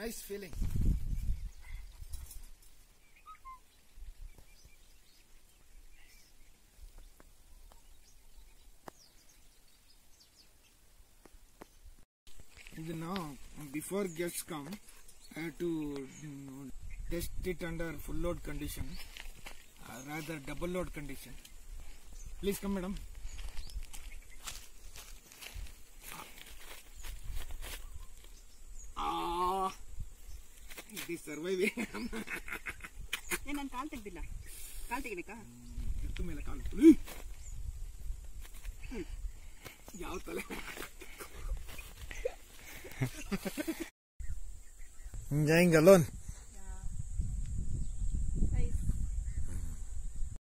nice feeling. And now, before guests come, I have to test it under full load condition, uh, rather double load condition. Please come, madam. Is surviving ಏ ನಾನು ಕಾಲ್ ತೆಗ್ದಿಲ್ಲ ಕಾಲ್ ತೆಗಿಬೇಕಾ ಎತ್ತು ಮೇಲೆ ಕಾಲು ಯಾವ ತಲೆ enjoying alone